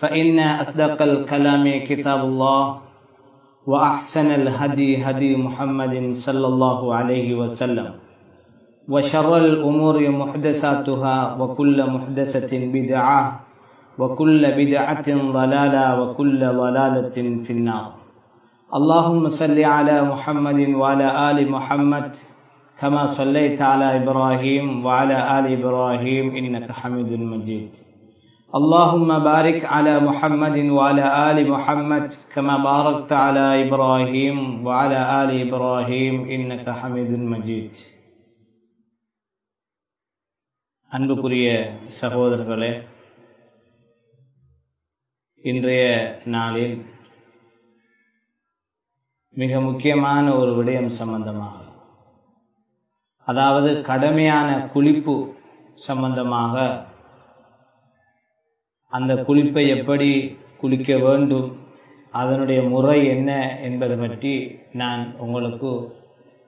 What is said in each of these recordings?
فإن أصدق الكلام كتاب الله وأحسن الهدي هدي محمد صلى الله عليه وسلم وشر الأمور محدثاتها وكل محدثة بدعة وكل بدعة ضلالة وكل ضلالة في النار. اللهم صل على محمد وعلى آل محمد كما صليت على إبراهيم وعلى آل إبراهيم إنك حميد مجيد. اللهم بارك على محمد وعلى آل محمد كما باركت على إبراهيم وعلى آل إبراهيم إنك حميد مجيد அன்புக்குரிய சகோதரர்களே இன்றைய நாளில் மிக முக்கியமான ஒரு விடயம் சம்பந்தமாக அதாவது கடமையான குளிப்பு சம்பந்தமாக அந்த குளிப்பை எப்படி குளிக்க வேண்டும் அதனுடைய முறை என்ன என்பதை பற்றி நான் உங்களுக்கு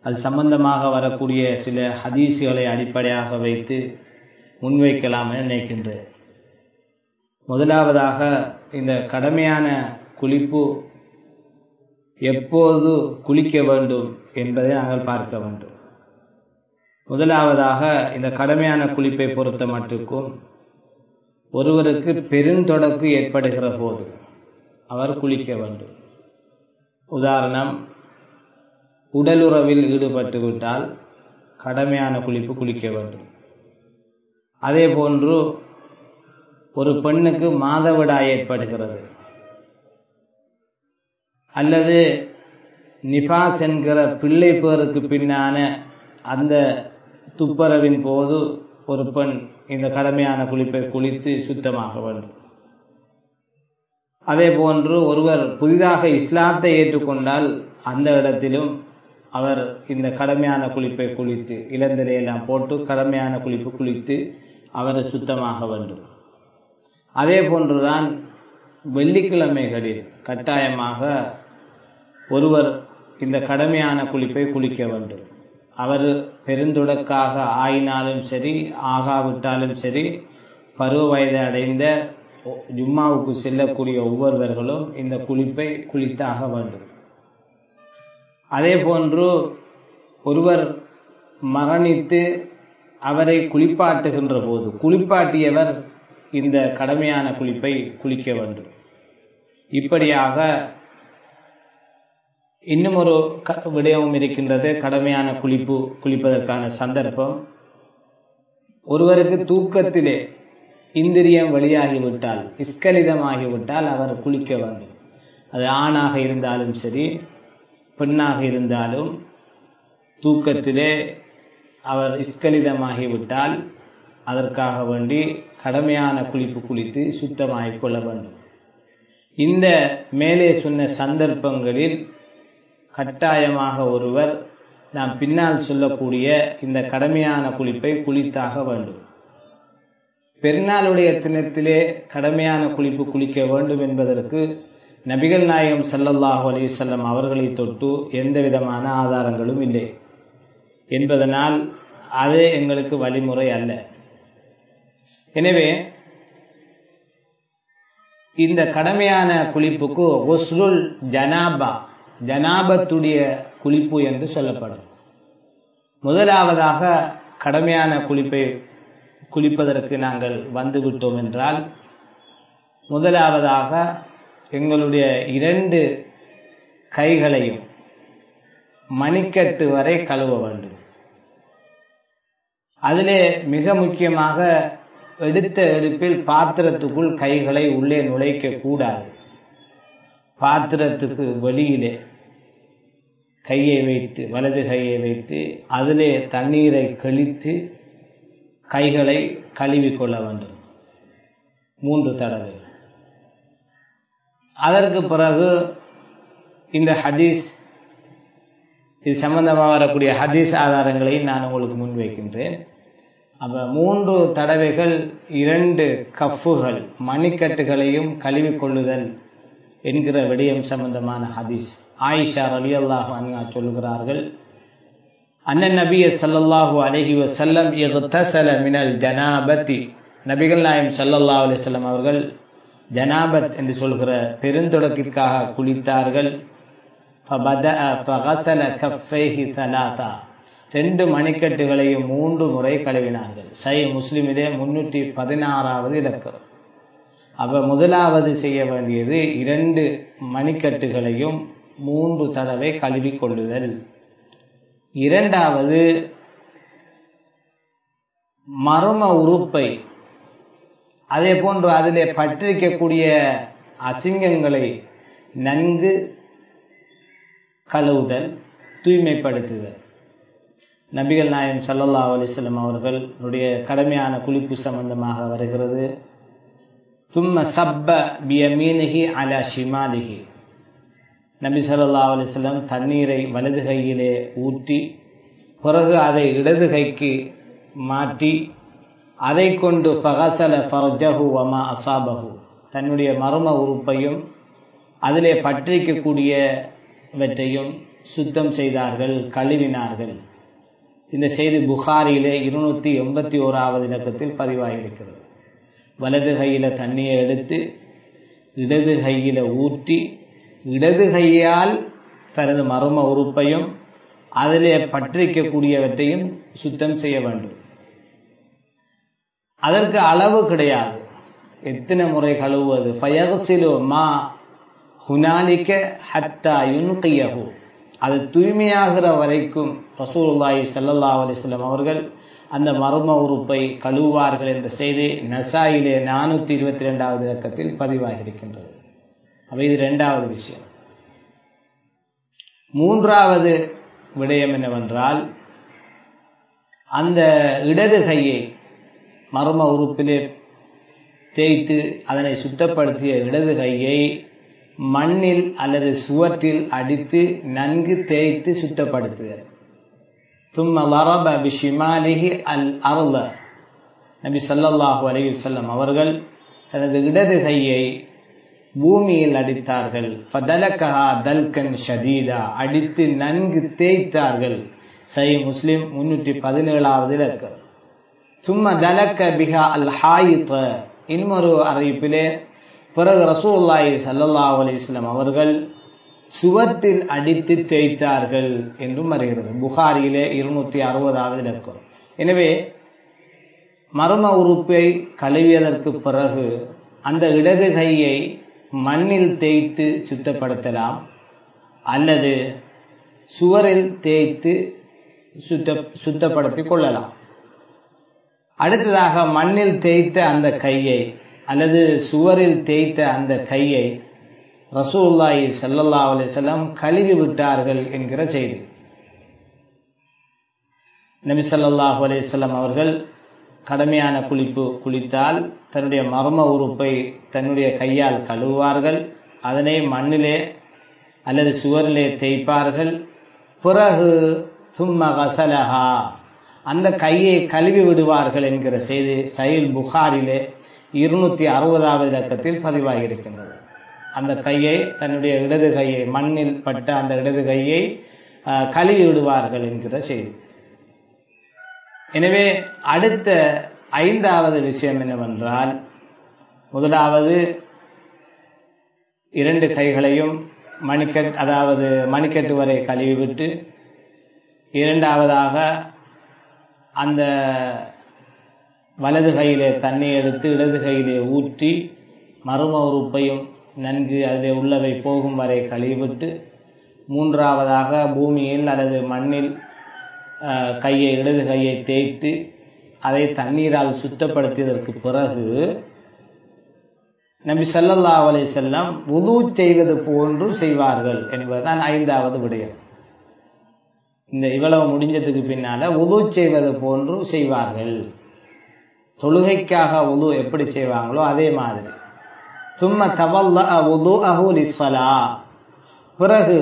அது சம்பந்தமாக வரக்கூடிய சில ஹதீஸுகளை அடிப்படையாக வைத்து முன்வைக்கலாம் என நினைக்கின்றேன். முதலாவதாக இந்த கடமையான குளிப்பு எப்போது குளிக்க வேண்டும் என்பதை நாங்கள் பார்க்க வேண்டும். முதலாவதாக இந்த கடமையான குளிப்பை பொறுத்த மட்டுக்கும் ஒருவருக்கு பெருந்தொடக்கு ஏற்படுகிற போது அவர் குளிக்க வேண்டும். உதாரணம் உடலுறவில் ஈடுபட்டு விட்டால் கடமையான குளிப்பு குளிக்க வேண்டும். அதே போன்று ஒரு பெண்ணுக்கு மாதவிடாய் ஏற்படுகிறது. அல்லது நிபாஸ் என்கிற பிள்ளை பேருக்கு பின்னான அந்த துப்பரவின் போது ஒரு பெண் இந்த கடமையான குளிப்பை குளித்து சுத்தமாக வேண்டும். அதே போன்று ஒருவர் புதிதாக இஸ்லாத்தை ஏற்றுக்கொண்டால் அந்த இடத்திலும் அவர் இந்த கடமையான குளிப்பை குளித்து இளந்தரையெல்லாம் போட்டு கடமையான குளிப்பு குளித்து அவர் சுத்தமாக வேண்டும். அதே போன்றுதான் வெள்ளிக்கிழமைகளில் கட்டாயமாக ஒருவர் இந்த கடமையான குளிப்பை குளிக்க வேண்டும். அவர் பெருந்துடக்காக ஆயினாலும் சரி ஆகாவிட்டாலும் சரி பருவ வயது அடைந்த ஜும்மாவுக்கு செல்லக்கூடிய ஒவ்வொருவர்களும் இந்த குளிப்பை குளித்தாக வேண்டும். அதே போன்று ஒருவர் மரணித்து அவரை குளிப்பாட்டுகின்ற போது குளிப்பாட்டியவர் இந்த கடமையான குளிப்பை குளிக்க வேண்டும். இப்படியாக இன்னும் ஒரு விடயமும் இருக்கின்றது. கடமையான குளிப்பு குளிப்பதற்கான சந்தர்ப்பம். ஒருவருக்கு தூக்கத்திலே இந்திரியம் வெளியாகிவிட்டால் இஸ்கலிதமாகிவிட்டால் அவர் குளிக்க வேண்டும். அது ஆணாக இருந்தாலும் சரி பெண்ணாக இருந்தாலும் தூக்கத்திலே அவர் இஸ்கலிதமாகிவிட்டால் அதற்காக வேண்டி கடமையான குளிப்பு குளித்து சுத்தமாகிக் கொள்ள வேண்டும். இந்த மேலே சொன்ன சந்தர்ப்பங்களில் கட்டாயமாக ஒருவர் நாம் பின்னால் சொல்லக்கூடிய இந்த கடமையான குளிப்பை குளித்தாக வேண்டும். பெருநாளுடைய தினத்திலே கடமையான குளிப்பு குளிக்க வேண்டும் என்பதற்கு நபிகள் நாயகம் சல்லல்லாஹு அலிசல்லம் அவர்களை தொட்டு எந்த விதமான ஆதாரங்களும் இல்லை. என்பதனால் அது எங்களுக்கு வழிமுறை அல்ல. எனவே இந்த கடமையான குளிப்புக்கு ஒஸ்ருல் ஜனாபா ஜனாபத்துடைய குளிப்பு என்று சொல்லப்படும். முதலாவதாக கடமையான குளிப்பை குளிப்பதற்கு நாங்கள் வந்துவிட்டோம் என்றால் முதலாவதாக எங்களுடைய இரண்டு கைகளையும் மணிக்கட்டு வரை கழுவ வேண்டும். அதிலே மிக முக்கியமாக எடுத்த எடுப்பில் பாத்திரத்துக்குள் கைகளை உள்ளே நுழைக்க கூடாது. பாத்திரத்துக்கு வெளியிலே கையை வைத்து வலது கையை வைத்து அதிலே தண்ணீரை கழித்து கைகளை கழுவிக்கொள்ள வேண்டும். மூன்று தடவை அதற்கு பிறகு இந்த ஹதீஸ் இது சம்பந்தமாக வரக்கூடிய ஹதீஸ் ஆதாரங்களை நான் உங்களுக்கு முன்வைக்கின்றேன் அப்ப மூன்று தடவைகள் இரண்டு கஃப்புகள் மணிக்கட்டுகளையும் கழுவி கொள்ளுதல் என்கிற விடயம் சம்பந்தமான ஹதீஸ். ஆயிஷா ரலி அல்லாஹ் அண்ணா சொல்கிறார்கள் அண்ணன் நபிய சல்லல்லாஹு அலஹி வசல்லம் இகத்தசல மினல் ஜனாபத்தி. நபிகள் நாயம் சல்லல்லா அலிசல்லம் அவர்கள் ஜனாபத் என்று சொல்கிற பெருந்தொடக்கிற்காக குளித்தார்கள். ரெண்டு மணிக்கட்டுகளையும் மூன்று முறை கழுவினார்கள். சை முஸ்லிமிலே முன்னூற்றி பதினாறாவது இலக்கம் அப்ப முதலாவது செய்ய வேண்டியது இரண்டு மணிக்கட்டுகளையும் மூன்று தடவை கழுவி கொள்ளுதல் இரண்டாவது மர்ம உறுப்பை அதே போன்று அதிலே பற்றிருக்கக்கூடிய அசிங்கங்களை நன்கு கழுவுதல் தூய்மைப்படுத்துதல். நபிகள் நாயம் சல்லல்லா அலிஸ்லம் அவர்களுடைய கடமையான குளிப்பு சம்பந்தமாக வருகிறது. தும்ம சப்ப பியமீனிகி அலா ஷிமாலிகி நபி சல்லா அலிஸ்லம் தண்ணீரை வலது கையிலே ஊற்றி பிறகு அதை இடது கைக்கு மாற்றி அதை கொண்டு ஃபகசல ஃபர்ஜஹு வமா அசாபஹு தன்னுடைய மர்ம உறுப்பையும் அதிலே பற்றிக்கக்கூடியவற்றையும் சுத்தம் செய்தார்கள் கழுவினார்கள். இந்த செய்தி புகாரியிலே இருநூற்றி எண்பத்தி ஓராவது இலக்கத்தில் பதிவாகியிருக்கிறது வலது கையில் தண்ணியை எடுத்து இடது கையில் ஊற்றி இடது கையால் தனது மர்ம உறுப்பையும் அதிலே பற்றிக்கக்கூடியவற்றையும் சுத்தம் செய்ய வேண்டும். அதற்கு அளவு கிடையாது. எத்தனை முறை கழுவுவது? பயகசிலோ மா ஹுனாலிக்க ஹத்தா யுன்கியஹு. அது தூய்மையாகிற வரைக்கும் ரசூலுல்லாஹி சல்லல்லா அலிஸ்லாம் அவர்கள் அந்த மர்ம உறுப்பை கழுவுவார்கள் என்ற செய்தி நசாயிலே நானூத்தி இருபத்தி ரெண்டாவது இலக்கத்தில் பதிவாகி இருக்கின்றது அப்ப இது ரெண்டாவது விஷயம். மூன்றாவது விடயம் என்னவென்றால் அந்த இடது கையை மர்ம உறுப்பிலே தேய்த்து அதனை சுத்தப்படுத்திய இடது கையை மண்ணில் அல்லது சுவற்றில் அடித்து நன்கு தேய்த்து சுத்தப்படுத்துக தும்ம லரப பிஷிமாலிஹி அல் அருள நபி சல்லல்லாஹு அலைஹி செல்லம் அவர்கள் தனது இடது கையை பூமியில் அடித்தார்கள். ஃபதலகஹா தல்கன் ஷதீதா அடித்து நன்கு தேய்த்தார்கள். சை முஸ்லிம் முன்னூற்றி பதினேழாவது இருக்கிறது சும்ம தலக்க பிஹா அல் ஹாயித்த இன்னொரு அறிவிப்பிலே பிறகு ரசூல்லாய் சல்லல்லா அலிஸ்லாம் அவர்கள் சுவத்தில் அடித்து தேய்த்தார்கள் என்றும் வருகிறது. புகாரியிலே இருநூத்தி அறுபதாவது இலக்கம். எனவே மர்ம உறுப்பை கழுவியதற்கு பிறகு அந்த இடது கையை மண்ணில் தேய்த்து சுத்தப்படுத்தலாம் அல்லது சுவரில் தேய்த்து சுத்த சுத்தப்படுத்திக் கொள்ளலாம். அடுத்ததாக மண்ணில் தேய்த்த அந்த கையை அல்லது சுவரில் தேய்த்த அந்த கையை ரசூல்லாய் சல்லல்லா அலிசல்லாம் கழுவி விட்டார்கள் என்கிற செய்தி. நபி சல்லாஹ் அலிசல்லாம் அவர்கள் கடமையான குளிப்பு குளித்தால் தன்னுடைய மர்ம உறுப்பை தன்னுடைய கையால் கழுவுவார்கள் அதனை மண்ணிலே அல்லது சுவரிலே தேய்ப்பார்கள். பிறகு சும்மா கசலஹா அந்த கையை கழுவி விடுவார்கள் என்கிற செய்தி சயில் புகாரிலே இருநூற்றி அறுபதாவது இலக்கத்தில் பதிவாகியிருக்கின்றது. அந்த கையை தன்னுடைய இடது கையை மண்ணில் பட்ட அந்த இடது கையை கழுவி விடுவார்கள் என்கிற செய்தி. எனவே அடுத்த ஐந்தாவது விஷயம் என்னவென்றால் முதலாவது இரண்டு கைகளையும் மணிக்கட் அதாவது மணிக்கட்டு வரை கழுவி விட்டு இரண்டாவதாக அந்த வலது கையிலே தண்ணி எடுத்து இடது கையிலே ஊற்றி மர்ம உறுப்பையும் நன்கு அதில் உள்ளவை போகும் வரை கழுவிவிட்டு மூன்றாவதாக பூமியில் அல்லது மண்ணில் கையை இடது கையை தேய்த்து அதை தண்ணீரால் சுத்தப்படுத்தியதற்கு பிறகு நபி சல்லல்லா அலை செல்லம் உது செய்வது போன்று செய்வார்கள் என்பதுதான் ஐந்தாவது விடயம். இந்த இவ்வளவு முடிஞ்சதுக்கு பின்னால உது செய்வது போன்று செய்வார்கள். தொழுகைக்காக உது எப்படி செய்வாங்களோ அதே மாதிரி. தும்ம தவல்ல உது அஹுலிஸ்வலா பிறகு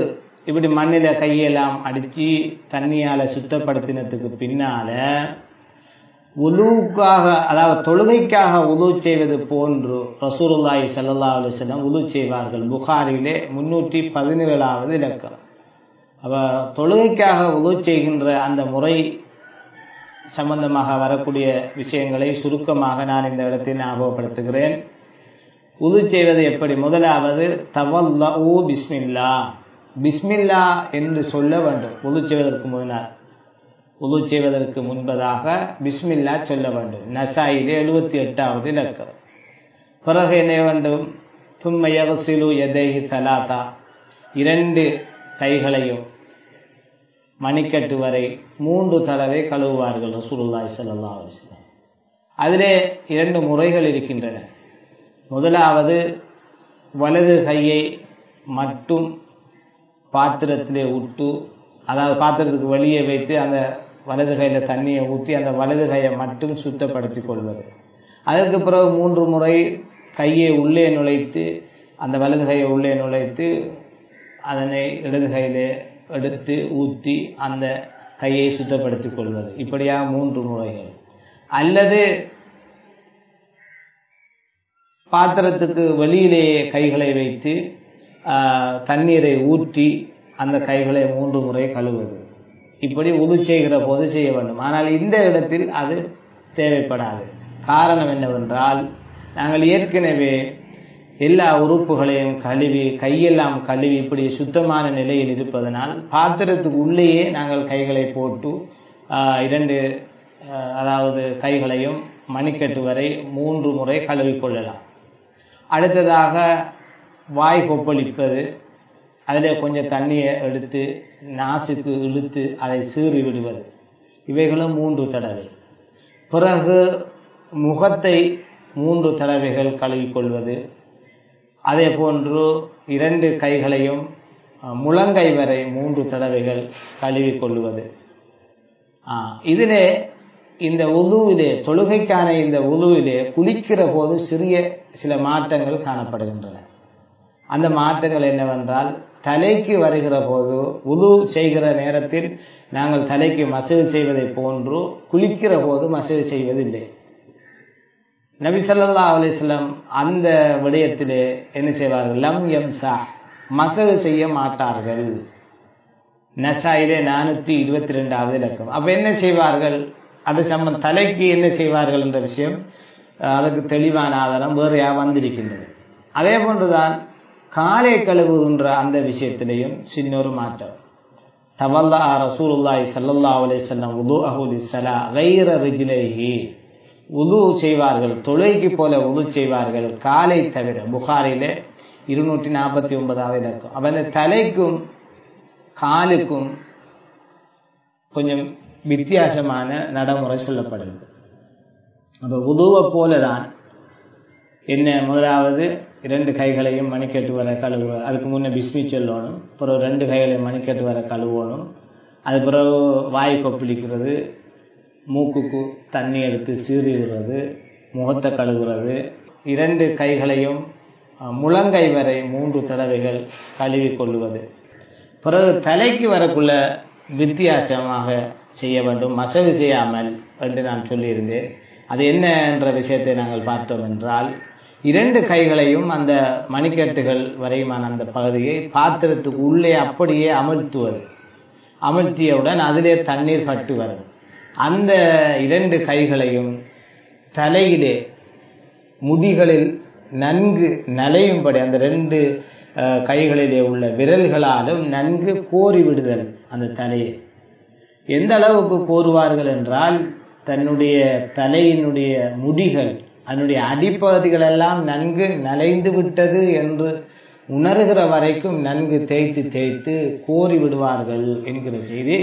இப்படி மண்ணில கையெல்லாம் அடிச்சு தண்ணியால சுத்தப்படுத்தினதுக்கு பின்னால உலுவுக்காக அதாவது தொழுகைக்காக உலு செய்வது போன்று ரசூருல்லாய் சல்லா அலிஸ்லாம் உலு செய்வார்கள். புகாரிலே முன்னூற்றி பதினேழாவது இலக்கம். அவ தொழுகைக்காக உலு செய்கின்ற அந்த முறை சம்பந்தமாக வரக்கூடிய விஷயங்களை சுருக்கமாக நான் இந்த இடத்தில் ஞாபகப்படுத்துகிறேன். உது செய்வது எப்படி? முதலாவது தவல்லூ பிஸ்மில்லா. பிஸ்மில்லா என்று சொல்ல வேண்டும். உது செய்வதற்கு முன்னால். உது செய்வதற்கு முன்பதாக பிஸ்மில்லா சொல்ல வேண்டும். நசாயிலே எழுபத்தி எட்டாவது இலக்கம் பிறகு என்ன வேண்டும்? தும்மையகசிலு எதேஹி சலாத்தா. இரண்டு கைகளையும் மணிக்கட்டு வரை மூன்று தடவை கழுவுவார்கள் ரசூலுல்லாய் சல்லா அலிஸ்லாம் அதிலே இரண்டு முறைகள் இருக்கின்றன. முதலாவது வலது கையை மட்டும் பாத்திரத்திலே விட்டு அதாவது பாத்திரத்துக்கு வெளியே வைத்து அந்த வலது கையில் தண்ணியை ஊற்றி அந்த வலது கையை மட்டும் சுத்தப்படுத்தி கொள்வது. அதற்கு பிறகு மூன்று முறை கையை உள்ளே நுழைத்து அந்த வலது கையை உள்ளே நுழைத்து அதனை இடது கையில் எடுத்து ஊற்றி அந்த கையை சுத்தப்படுத்தி கொள்வது. இப்படியாக மூன்று முறைகள். அல்லது பாத்திரத்துக்கு வெளியிலேயே கைகளை வைத்து தண்ணீரை ஊற்றி அந்த கைகளை மூன்று முறை கழுவுவது. இப்படி உது செய்கிற போது செய்ய வேண்டும். ஆனால் இந்த இடத்தில் அது தேவைப்படாது. காரணம் என்னவென்றால் நாங்கள் ஏற்கனவே எல்லா உறுப்புகளையும் கழுவி கையெல்லாம் கழுவி இப்படி சுத்தமான நிலையில் இருப்பதனால் பாத்திரத்துக்கு உள்ளேயே நாங்கள் கைகளை போட்டு இரண்டு அதாவது கைகளையும் மணிக்கட்டு வரை மூன்று முறை கழுவி கொள்ளலாம் அடுத்ததாக வாய் கொப்பளிப்பது. அதில் கொஞ்சம் தண்ணியை எடுத்து நாசுக்கு இழுத்து அதை சீறி விடுவது. இவைகளும் மூன்று தடவை. பிறகு முகத்தை மூன்று தடவைகள் கழுவிக்கொள்வது அதே போன்று இரண்டு கைகளையும் முழங்கை வரை மூன்று தடவைகள் கழுவி கொள்வது. இதிலே இந்த உதுவிலே தொழுகைக்கான இந்த உதுவிலே குளிக்கிற போது சிறிய சில மாற்றங்கள் காணப்படுகின்றன. அந்த மாற்றங்கள் என்னவென்றால் தலைக்கு வருகிற போது உது செய்கிற நேரத்தில் நாங்கள் தலைக்கு மசூது செய்வதை போன்று குளிக்கிற போது மசூது செய்வதில்லை. நபிசல்லா அலிஸ்லம் அந்த விடயத்திலே என்ன செய்வார்கள்? லம் எம் சா மசகு செய்ய மாட்டார்கள். நசாயிலே நானூற்றி இருபத்தி ரெண்டாவது இலக்கம். அப்போ என்ன செய்வார்கள்? அது சம்பந்த தலைக்கு என்ன செய்வார்கள் என்ற விஷயம் அதுக்கு தெளிவான ஆதாரம் வேறு யா வந்திருக்கின்றது. அதே போன்றுதான் காலை கழுவுகின்ற அந்த விஷயத்திலையும் சின்னொரு மாற்றம். தவல்லா ரசூலுல்லாய் சல்லல்லா அலிசல்லாம் உது அஹுலி சலா கைர ரிஜிலேஹி. உது செய்வார்கள் தொழுகைக்கு போல உது செய்வார்கள் காலை தவிர. புகாரிலே இருநூற்றி நாற்பத்தி ஒன்பதாவது அப்ப அந்த தலைக்கும் காலுக்கும் கொஞ்சம் வித்தியாசமான நடைமுறை சொல்லப்படுது அப்போ உதுவை போலதான் என்ன முதலாவது இரண்டு கைகளையும் மணிக்கட்டு வர கழுவு அதுக்கு முன்னே பிஸ்மி சொல்லணும் பிறகு ரெண்டு கைகளையும் மணிக்கட்டு வர கழுவணும் அது பிறகு வாய் கொப்பளிக்கிறது மூக்குக்கு தண்ணி எடுத்து சீறிடுறது முகத்தை கழுவுறது இரண்டு கைகளையும் முழங்கை வரை மூன்று தடவைகள் கழுவி கொள்வது பிறகு தலைக்கு வரக்குள்ள வித்தியாசமாக செய்ய வேண்டும் மசகு செய்யாமல் என்று நான் சொல்லியிருந்தேன். அது என்ன என்ற விஷயத்தை நாங்கள் பார்த்தோம் என்றால் இரண்டு கைகளையும் அந்த மணிக்கட்டுகள் வரையுமான அந்த பகுதியை பாத்திரத்துக்கு உள்ளே அப்படியே அமர்த்துவது அமர்த்தியவுடன் அதிலே தண்ணீர் பட்டு வரும் அந்த இரண்டு கைகளையும் தலையிலே முடிகளில் நன்கு நலையும்படி அந்த ரெண்டு கைகளிலே உள்ள விரல்களாலும் நன்கு கோரி விடுதல். அந்த தலையை. எந்த அளவுக்கு கோருவார்கள் என்றால் தன்னுடைய தலையினுடைய முடிகள் அதனுடைய அடிப்பகுதிகள் எல்லாம் நன்கு நலைந்து விட்டது என்று உணர்கிற வரைக்கும் நன்கு தேய்த்து தேய்த்து கோரி விடுவார்கள் என்கிற செய்தி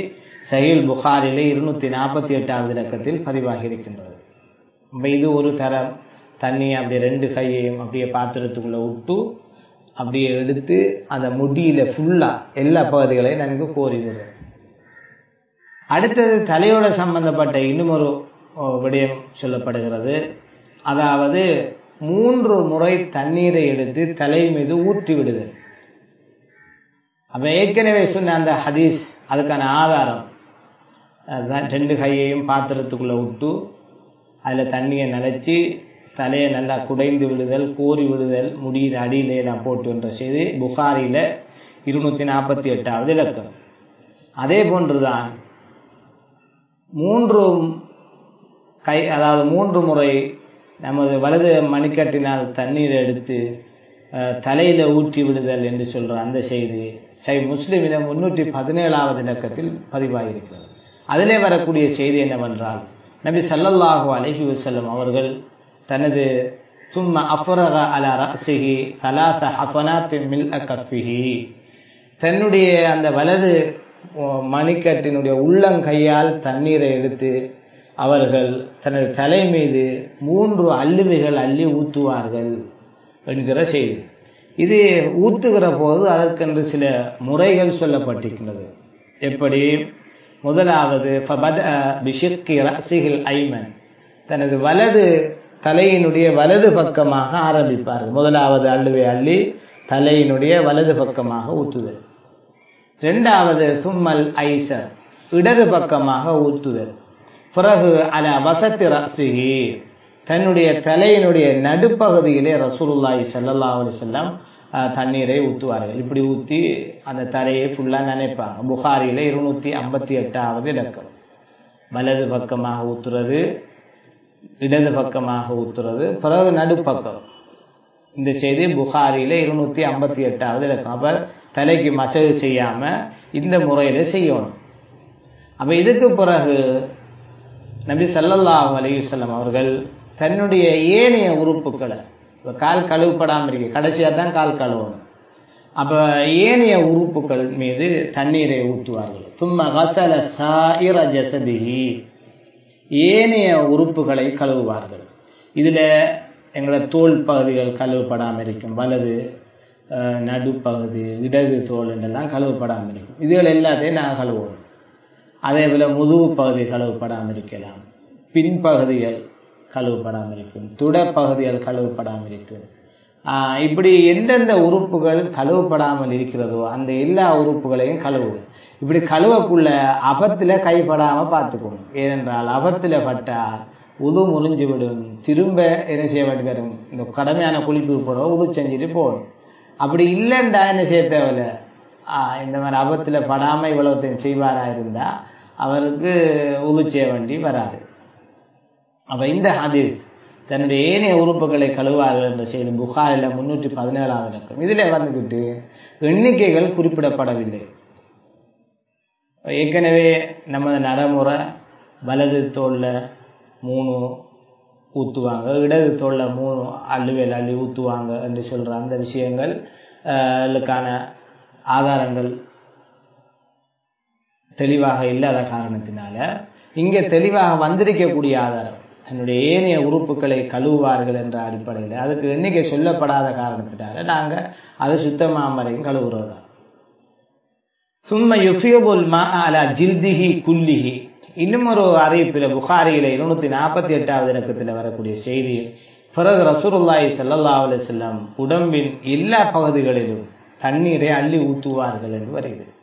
சஹீல் புகாரிலே இருநூத்தி நாற்பத்தி எட்டாவது இலக்கத்தில் பதிவாகி இருக்கின்றது. இது ஒரு தரம். தண்ணி அப்படி ரெண்டு கையையும் அப்படியே பாத்திரத்துக்குள்ளே விட்டு அப்படியே எடுத்து அந்த முடியில ஃபுல்லாக எல்லா பகுதிகளையும் நன்கு கோரி அடுத்தது தலையோட சம்பந்தப்பட்ட இன்னும் ஒரு விடயம் சொல்லப்படுகிறது. அதாவது மூன்று முறை தண்ணீரை எடுத்து தலை மீது ஊற்றி விடுதல். அப்போ ஏற்கனவே சொன்ன அந்த ஹதீஸ் அதுக்கான ஆதாரம் அதுதான் ரெண்டு கையையும் பாத்திரத்துக்குள்ளே விட்டு அதில் தண்ணியை நனைச்சி தலையை நல்லா குடைந்து விடுதல் கோரி விடுதல் முடியிற அடியிலே நான் போட்டுன்ற செய்தி புகாரியில் இருநூற்றி நாற்பத்தி எட்டாவது இலக்கம். அதே போன்றுதான் மூன்று கை அதாவது மூன்று முறை நமது வலது மணிக்கட்டினால் தண்ணீர் எடுத்து தலையில் ஊற்றி விடுதல் என்று சொல்கிற அந்த செய்தி சை முஸ்லிமில முன்னூற்றி பதினேழாவது இலக்கத்தில் பதிவாகியிருக்கிறது அதிலே வரக்கூடிய செய்தி என்னவென்றால் நபி சல்லல்லாஹு அலஹி வசல்லம் அவர்கள் தனது சும்ம அஃபரக அல ரசிஹி தலாச ஹஃபனாத் மில் அகஃபிஹி. தன்னுடைய அந்த வலது மணிக்கட்டினுடைய உள்ளங்கையால் தண்ணீரை எடுத்து அவர்கள் தனது தலை மீது மூன்று அல்லுவைகள் அள்ளி ஊற்றுவார்கள் என்கிற செய்தி. இது ஊற்றுகிற போது அதற்கென்று சில முறைகள் சொல்லப்பட்டிருக்கின்றது. எப்படி? முதலாவது ஐமன். தனது வலது தலையினுடைய வலது பக்கமாக ஆரம்பிப்பார்கள். முதலாவது அள்ளுவை அள்ளி தலையினுடைய வலது பக்கமாக ஊற்றுதல் இரண்டாவது சும்மல் ஐசர் இடது பக்கமாக ஊற்றுதல் பிறகு அல வசத்து ரசிகி தன்னுடைய தலையினுடைய நடுப்பகுதியிலே ரசூலுல்லாஹி சல்லா அலி செல்லம் தண்ணீரை ஊற்றுவார்கள் இப்படி ஊற்றி அந்த தரையை ஃபுல்லாக நினைப்பாங்க. புகாரியில் இருநூற்றி ஐம்பத்தி எட்டாவது இலக்கம். வலது பக்கமாக ஊத்துறது இடது பக்கமாக ஊத்துறது. பிறகு நடுப்பக்கம். இந்த செய்தி புகாரியில இருநூத்தி ஐம்பத்தி எட்டாவது இலக்கம். அப்ப தலைக்கு மசகு செய்யாம இந்த முறையில செய்யணும். அப்ப இதுக்கு பிறகு நபி சல்லல்லாஹு அலையுசல்லம் அவர்கள் தன்னுடைய ஏனைய உறுப்புகளை இப்போ கால் கழுவுப்படாமல் இருக்கு கடைசியாக தான் கால் கழுவணும். அப்போ ஏனைய உறுப்புகள் மீது தண்ணீரை ஊற்றுவார்கள். தும்ம கசல சாயிர ஜசதிகி ஏனைய உறுப்புகளை கழுவுவார்கள். இதில் எங்களோட தோல் பகுதிகள் கழுவப்படாமல் இருக்கும். வலது நடுப்பகுதி இடது தோல் என்றெல்லாம் கழுவப்படாமல் இருக்கும். இதுகள் எல்லாத்தையும் நாங்கள் கழுவுவோம். அதே போல் முதுகு பகுதி கழுவப்படாமல் இருக்கலாம். பின்பகுதிகள் கழுவப்படாமல் இருக்கும். துடப்பகுதிகள் கழுவப்படாமல் இருக்கும். இப்படி எந்தெந்த உறுப்புகள் கழுவப்படாமல் இருக்கிறதோ அந்த எல்லா உறுப்புகளையும் கழுவு இப்படி கழுவக்குள்ள அபத்தில் கைப்படாமல் பார்த்துக்கணும் ஏனென்றால் அபத்தில் பட்டால் உது முறிஞ்சு விடும். திரும்ப என்ன செய்ய வேண்டி வரும் இந்த கடமையான குளிப்பு போட உது செஞ்சுட்டு போகணும் அப்படி இல்லைண்டா என்ன செய்ய தேவையில்ல? இந்த மாதிரி அபத்தில் படாமல் இவ்வளோத்தையும் செய்வாரா இருந்தால் அவருக்கு உது செய்ய வேண்டி வராது. அப்போ இந்த ஹதீஸ் தன்னுடைய ஏனைய உறுப்புகளை கழுவார்கள் என்ற செய்தி புகாரில் முன்னூற்றி பதினேழாவது இலக்கம் இதில் வந்துக்கிட்டு எண்ணிக்கைகள் குறிப்பிடப்படவில்லை. ஏற்கனவே நமது நடைமுறை வலது தோளில் மூணு ஊற்றுவாங்க இடது தோளில் மூணு அள்ளுவேல் அள்ளி ஊற்றுவாங்க என்று சொல்கிற அந்த விஷயங்கள் க்கான ஆதாரங்கள் தெளிவாக இல்லாத காரணத்தினால இங்கே தெளிவாக வந்திருக்கக்கூடிய ஆதாரம் தன்னுடைய ஏனைய உறுப்புகளை கழுவுவார்கள் என்ற அடிப்படையில். அதுக்கு எண்ணிக்கை சொல்லப்படாத காரணத்தினால நாங்கள் அதை சுத்தமாக வரையும் கழுவுறதா சும்ம யுஃபியபுல் மா அலா ஜில்திஹி குல்லிஹி இன்னும் ஒரு அறிவிப்பில் புகாரியில இருநூத்தி நாற்பத்தி எட்டாவது இலக்கத்தில் வரக்கூடிய செய்தி பிறகு ரசூருல்லாய் சல்லா அலி உடம்பின் எல்லா பகுதிகளிலும் தண்ணீரை அள்ளி ஊற்றுவார்கள் என்று வருகிறது.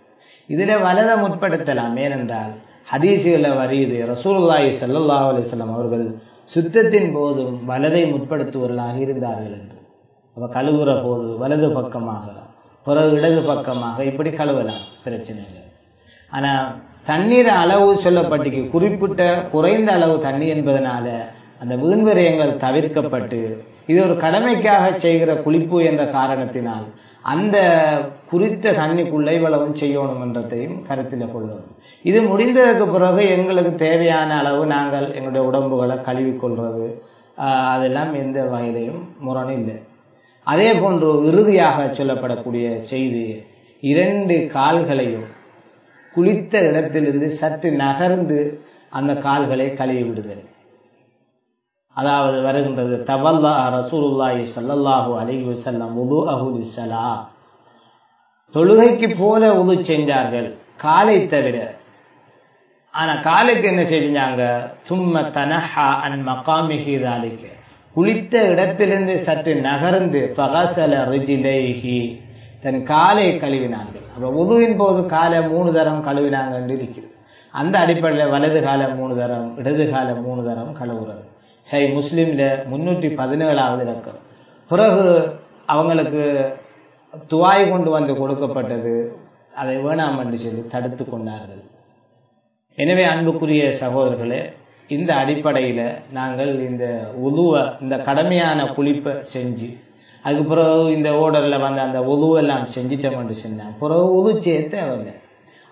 இதுல வலத முற்படுத்தலாம். ஏனென்றால் ஹதீசுகளில் வரியுது ரசூலுல்லாஹி சல்லா அலிஸ்லாம் அவர்கள் சுத்தத்தின் போதும் வலதை முற்படுத்துவர்களாக இருந்தார்கள் என்று. அப்போ கழுவுற போது வலது பக்கமாக பிறகு இடது பக்கமாக இப்படி கழுவலாம். பிரச்சனை இல்லை. ஆனால் தண்ணீர் அளவு சொல்லப்பட்டிருக்கு. குறிப்பிட்ட குறைந்த அளவு தண்ணி என்பதனால அந்த வீண்விரயங்கள் தவிர்க்கப்பட்டு இது ஒரு கடமைக்காக செய்கிற குளிப்பு என்ற காரணத்தினால் அந்த குறித்த தண்ணிக்குள்ளே இவ்வளவும் செய்யணுமன்றதையும் கருத்தில் கொள்ளணும் இது முடிந்ததுக்கு பிறகு எங்களுக்கு தேவையான அளவு நாங்கள் எங்களுடைய உடம்புகளை கழுவிக்கொள்வது அதெல்லாம் எந்த வகையிலையும் முரண் இல்லை. அதே போன்று இறுதியாக சொல்லப்படக்கூடிய செய்தி இரண்டு கால்களையும் குளித்த இடத்திலிருந்து சற்று நகர்ந்து அந்த கால்களை கழுவி விடுதல். அதாவது வருகின்றது தவல்லா ரசூலுல்லாஹி சல்லல்லாஹு அலைஹி வசல்லம் உது அஹுலிசலா தொழுகைக்கு போல உது செஞ்சார்கள் காலை தவிர. ஆனா காலுக்கு என்ன செஞ்சாங்க? சும்ம தனஹா அன் மகாமிஹி தாலிக்கு குளித்த இடத்திலிருந்து சற்று நகர்ந்து பகசல ரிஜிலைஹி. தன் காலை கழுவினார்கள். அப்ப உதுவின் போது காலை மூணு தரம் கழுவினாங்கன்னு இருக்கிறது. அந்த அடிப்படையில் வலது காலம் மூணு தரம் இடது காலம் மூணு தரம் கழுவுறது. சை முஸ்லீமில் முன்னூற்றி பதினேழாவது இலக்கம் பிறகு அவங்களுக்கு துவாய் கொண்டு வந்து கொடுக்கப்பட்டது. அதை வேணாம் என்று சொல்லி தடுத்து கொண்டார்கள். எனவே அன்புக்குரிய சகோதரர்களே இந்த அடிப்படையில் நாங்கள் இந்த உதுவை இந்த கடமையான குளிப்பை செஞ்சு அதுக்கு பிறகு இந்த ஓடரில் வந்த அந்த உதுவெல்லாம் செஞ்சிட்டோம் என்று சொன்னான் பிறகு உது செய்ய தேவையில்லை.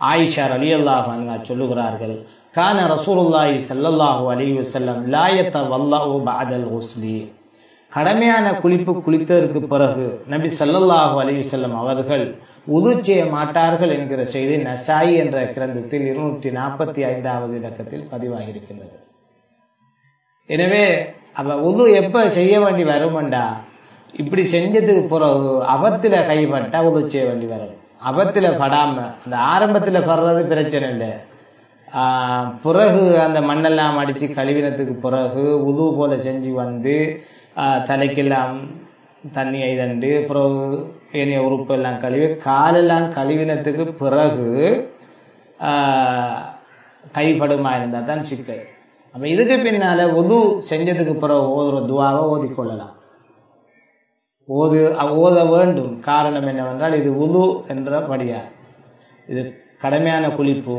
ஆயிஷா அலியல்லாக சொல்லுகிறார்கள் கான ரசூலுல்லாஹி சல்லல்லாஹு அலி வசல்லம் லாயத்த வல்லாஹு பாதல் ஹுஸ்லி கடமையான குளிப்பு குளித்ததற்கு பிறகு நபி சல்லல்லாஹு அலி வஸல்லம் அவர்கள் உது செய்ய மாட்டார்கள் என்கிற செய்தி நசாயி என்ற கிரந்தத்தில் இருநூற்றி நாற்பத்தி ஐந்தாவது இலக்கத்தில் பதிவாகியிருக்கின்றது. எனவே அவ உது எப்ப செய்ய வேண்டி வருமெண்டா? இப்படி செஞ்சதுக்கு பிறகு அவத்துல கைப்பட்டா உது செய்ய வேண்டி வரும். அவத்துல படாம அந்த ஆரம்பத்துல படுறது பிரச்சனை இல்லை. பிறகு அந்த மண்ணெல்லாம் அடித்து கழுவினத்துக்கு பிறகு உது போல் செஞ்சு வந்து தலைக்கெல்லாம் தண்ணியை தண்டு பிறகு ஏனைய உறுப்பு எல்லாம் கழுவி காலெல்லாம் கழுவினத்துக்கு பிறகு ஆஹ் கைப்படுமா தான் சிக்கல். அப்போ இதுக்கு பின்னால் உது செஞ்சதுக்கு பிறகு ஓதுற துவாவை ஓதிக்கொள்ளலாம். ஓது ஓத வேண்டும். காரணம் என்னவென்றால் இது உது என்ற படியா. இது கடமையான குளிப்பு.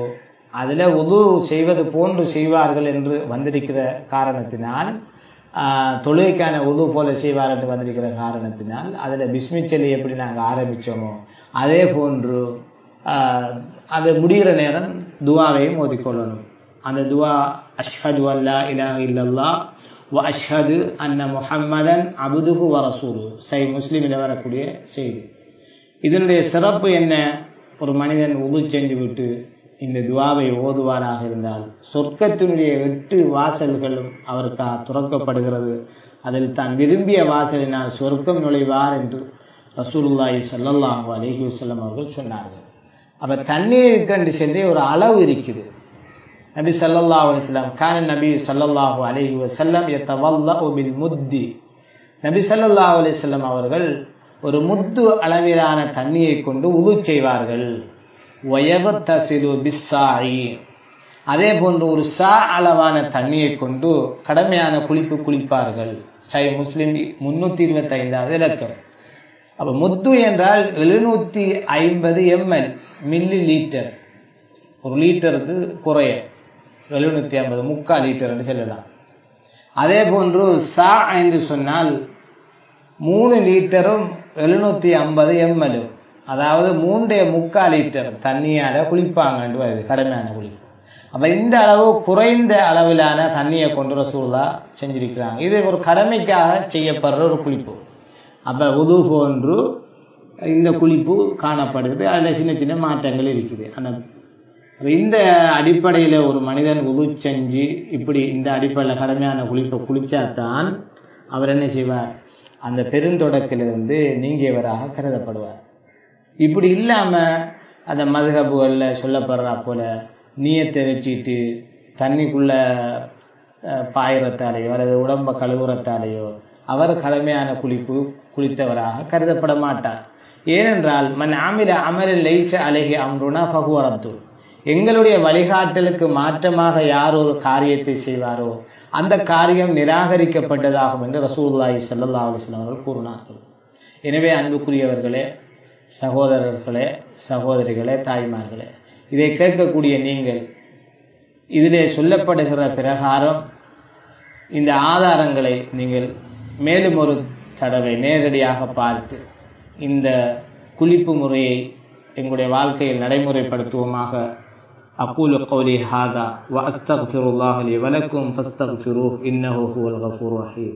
அதில் உது செய்வது போன்று செய்வார்கள் என்று வந்திருக்கிற காரணத்தினால் தொழுகைக்கான உது போல செய்வார் என்று வந்திருக்கிற காரணத்தினால் அதுல பிஸ்மிச்சலி எப்படி நாங்கள் ஆரம்பித்தோமோ அதே போன்று அது முடிகிற நேரம் துவாவையும் ஓதிக்கொள்ளணும். அந்த துவா அஷ்ஹது அல்லா இலா இல்லல்லா வ அஷ்ஹது அன்ன முஹம்மதன் அபுதுகு வரசூலு சை முஸ்லீமில் வரக்கூடிய செய்தி. இதனுடைய சிறப்பு என்ன? ஒரு மனிதன் உது செஞ்சு விட்டு இந்த துவாவை ஓதுவாராக இருந்தால் சொர்க்கத்தினுடைய எட்டு வாசல்களும் அவருக்காக துறக்கப்படுகிறது. அதில் தான் விரும்பிய வாசலினால் சொர்க்கம் நுழைவார் என்று ரசூலுல்லாஹி சல்லல்லாஹு அலைஹி வஸல்லம் அவர்கள் சொன்னார்கள். அப்போ தண்ணீருக்கு கண்டு சென்றே ஒரு அளவு இருக்குது. நபி சல்லல்லாஹு அலிஸ்லாம் கான நபி சல்லல்லாஹு அலைஹி வசல்லம் யத்தவல்லு பில் முத்தி. நபி சல்லல்லாஹு அலிஸ்லாம் அவர்கள் ஒரு முத்து அளவிலான தண்ணியை கொண்டு உது செய்வார்கள். வயவத்தசிலு பிஸ்ஸாயி அதே போன்று ஒரு சா அளவான தண்ணியை கொண்டு கடமையான குளிப்பு குளிப்பார்கள். சை முஸ்லிம் முன்னூத்தி இருபத்தி ஐந்தாவது இலக்கம். அப்ப முத்து என்றால் எழுநூத்தி ஐம்பது எம்எல் மில்லி லீட்டர் ஒரு லீட்டருக்கு குறைய. எழுநூத்தி ஐம்பது முக்கால் லீட்டர் என்று சொல்லலாம். அதே போன்று சா என்று சொன்னால் மூணு லீட்டரும் எழுநூத்தி ஐம்பது எம்எல்லும் அதாவது மூன்றே முக்கால் லிட்டர் தண்ணியால் குளிப்பாங்க வருது கடுமையான குளிப்பு அப்போ இந்த அளவு குறைந்த அளவிலான தண்ணியை கொண்டு ரசூலா செஞ்சிருக்கிறாங்க. இது ஒரு கடமைக்காக செய்யப்படுற ஒரு குளிப்பு. அப்போ உது போன்று இந்த குளிப்பு காணப்படுது. அதில் சின்ன சின்ன மாற்றங்கள் இருக்குது. அந்த இந்த அடிப்படையில் ஒரு மனிதன் உது செஞ்சு இப்படி இந்த அடிப்படையில் கடமையான குளிப்பை குளிச்சாதான் அவர் என்ன செய்வார்? அந்த பெருந்தொடக்கிலிருந்து நீங்கியவராக கருதப்படுவார். இப்படி இல்லாமல் அந்த மதுகபுகளில் சொல்லப்படுறா போல நீயத்தை வச்சுக்கிட்டு தண்ணிக்குள்ளே பாயிரத்தாலேயோ அல்லது உடம்ப கழுவுறத்தாலேயோ அவர் கடமையான குளிப்பு குளித்தவராக கருதப்பட மாட்டார். ஏனென்றால் மன் ஆமில அமலில் லைச அழகி அம்ருனா பகுவரத்து எங்களுடைய வழிகாட்டலுக்கு மாற்றமாக யார் ஒரு காரியத்தை செய்வாரோ அந்த காரியம் நிராகரிக்கப்பட்டதாகும் என்று ரசூல்லாஹி சல்லா அலிஸ்லாம் அவர்கள் கூறினார்கள். எனவே அன்புக்குரியவர்களே சகோதரர்களே சகோதரிகளே தாய்மார்களே இதை கேட்கக்கூடிய நீங்கள் இதிலே சொல்லப்படுகிற பிரகாரம் இந்த ஆதாரங்களை நீங்கள் மேலும் ஒரு தடவை நேரடியாக பார்த்து இந்த குளிப்பு முறையை எங்களுடைய வாழ்க்கையில் நடைமுறைப்படுத்துவோமாக أقول قولي هذا وأستغفر الله لي ولكم فاستغفروه إنه هو الغفور الرحيم